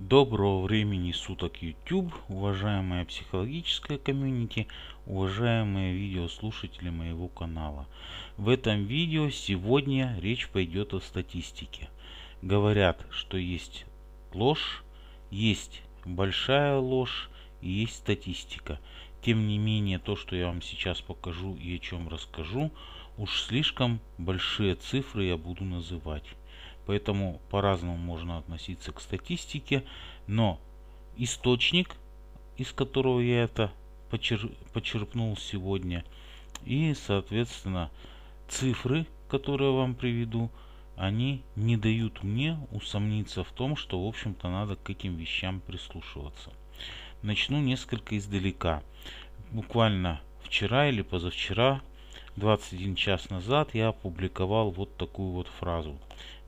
Доброго времени суток YouTube, уважаемая психологическая комьюнити, уважаемые видеослушатели моего канала. В этом видео сегодня речь пойдет о статистике. Говорят, что есть ложь, есть большая ложь и есть статистика. Тем не менее, то, что я вам сейчас покажу и о чем расскажу, уж слишком большие цифры я буду называть. Поэтому по-разному можно относиться к статистике. Но источник, из которого я это почер почерпнул сегодня, и, соответственно, цифры, которые я вам приведу, они не дают мне усомниться в том, что, в общем-то, надо к этим вещам прислушиваться. Начну несколько издалека. Буквально вчера или позавчера 21 час назад я опубликовал вот такую вот фразу.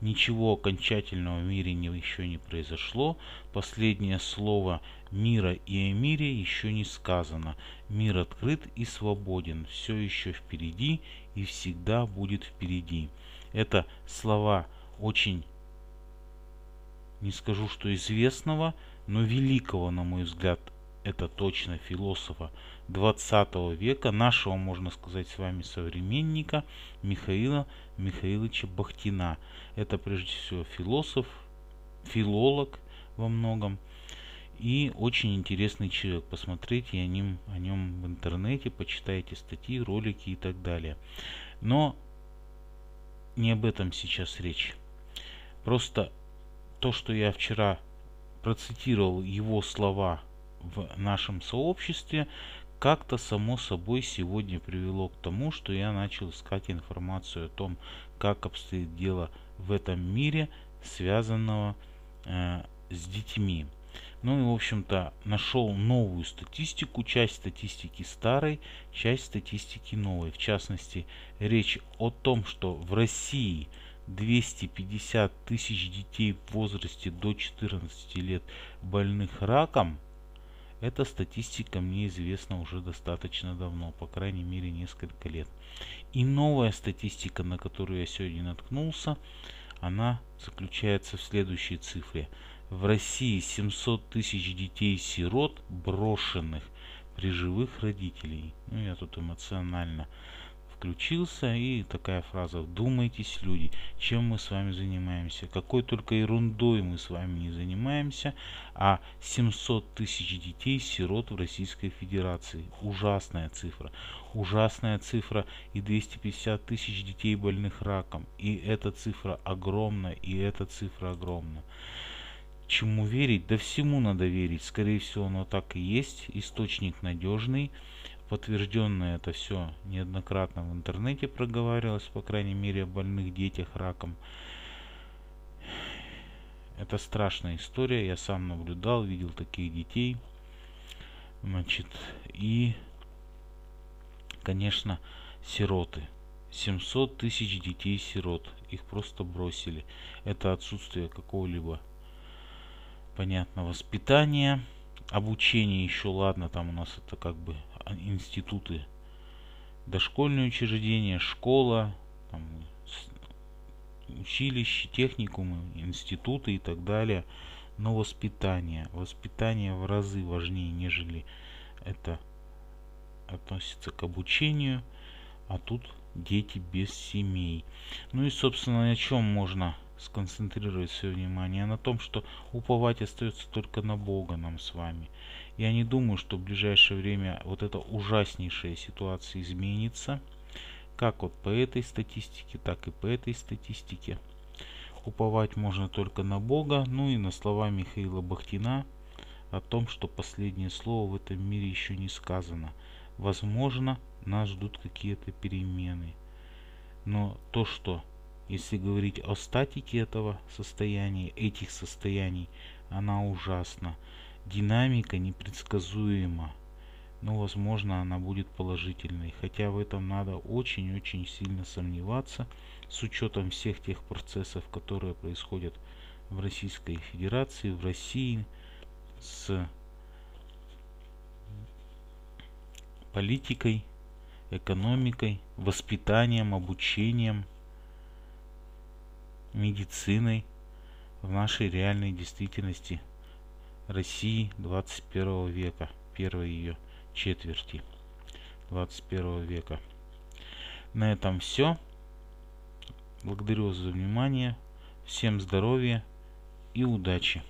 Ничего окончательного в мире не, еще не произошло. Последнее слово мира и о мире еще не сказано. Мир открыт и свободен. Все еще впереди и всегда будет впереди. Это слова очень, не скажу что известного, но великого, на мой взгляд, это точно философа 20 века, нашего, можно сказать, с вами современника Михаила Михаиловича Бахтина. Это прежде всего философ, филолог во многом и очень интересный человек. Посмотрите о нем, о нем в интернете, почитайте статьи, ролики и так далее. Но не об этом сейчас речь. Просто то, что я вчера процитировал его слова в нашем сообществе как-то само собой сегодня привело к тому, что я начал искать информацию о том, как обстоит дело в этом мире, связанного э, с детьми. Ну и, в общем-то, нашел новую статистику, часть статистики старой, часть статистики новой. В частности, речь о том, что в России 250 тысяч детей в возрасте до 14 лет больных раком – эта статистика мне известна уже достаточно давно, по крайней мере несколько лет. И новая статистика, на которую я сегодня наткнулся, она заключается в следующей цифре. В России 700 тысяч детей-сирот брошенных при живых родителей. Ну, я тут эмоционально включился и такая фраза «Вдумайтесь, люди, чем мы с вами занимаемся? Какой только ерундой мы с вами не занимаемся, а 700 тысяч детей-сирот в Российской Федерации. Ужасная цифра. Ужасная цифра и 250 тысяч детей больных раком. И эта цифра огромна, и эта цифра огромна. Чему верить? Да всему надо верить. Скорее всего, оно так и есть. Источник надежный подтвержденное это все неоднократно в интернете проговаривалось, по крайней мере, о больных детях раком. Это страшная история, я сам наблюдал, видел таких детей. Значит, и, конечно, сироты. 700 тысяч детей-сирот. Их просто бросили. Это отсутствие какого-либо, понятно, воспитания. Обучение еще, ладно, там у нас это как бы институты, дошкольные учреждения, школа, там, училища, техникумы, институты и так далее. Но воспитание, воспитание в разы важнее, нежели это относится к обучению, а тут дети без семей. Ну и, собственно, на чем можно сконцентрировать свое внимание? На том, что уповать остается только на Бога нам с вами. Я не думаю, что в ближайшее время вот эта ужаснейшая ситуация изменится. Как вот по этой статистике, так и по этой статистике. Уповать можно только на Бога, ну и на слова Михаила Бахтина о том, что последнее слово в этом мире еще не сказано. Возможно, нас ждут какие-то перемены. Но то, что, если говорить о статике этого состояния, этих состояний, она ужасна. Динамика непредсказуема, но возможно она будет положительной, хотя в этом надо очень-очень сильно сомневаться с учетом всех тех процессов, которые происходят в Российской Федерации, в России, с политикой, экономикой, воспитанием, обучением, медициной в нашей реальной действительности – России 21 века, первой ее четверти 21 века. На этом все. Благодарю вас за внимание. Всем здоровья и удачи!